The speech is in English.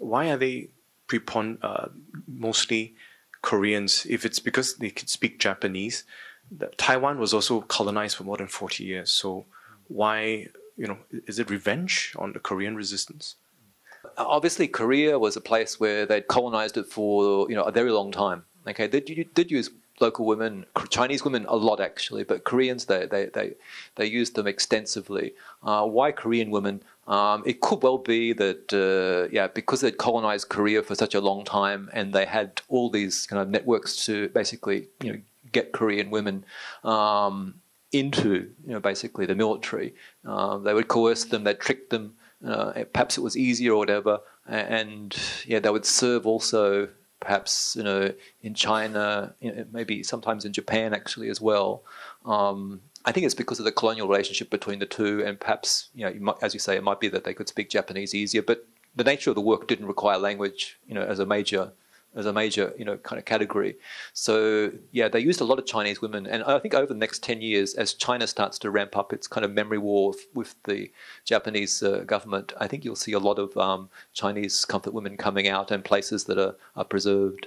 why are they prepon- uh, mostly Koreans? If it's because they could speak Japanese, Taiwan was also colonized for more than 40 years. So why, you know, is it revenge on the Korean resistance? Obviously, Korea was a place where they'd colonized it for you know a very long time. Okay, they did use local women, Chinese women a lot actually, but Koreans they they they, they used them extensively. Uh, why Korean women? Um, it could well be that uh, yeah, because they'd colonized Korea for such a long time and they had all these kind of networks to basically you know get Korean women. Um, into you know basically the military, uh, they would coerce them, they'd trick them. Uh, perhaps it was easier or whatever, and yeah, they would serve also perhaps you know in China, you know, maybe sometimes in Japan actually as well. Um, I think it's because of the colonial relationship between the two, and perhaps you know, you might, as you say, it might be that they could speak Japanese easier, but the nature of the work didn't require language, you know, as a major as a major, you know, kind of category. So yeah, they used a lot of Chinese women, and I think over the next ten years, as China starts to ramp up its kind of memory war with the Japanese uh, government, I think you'll see a lot of um, Chinese comfort women coming out and places that are, are preserved.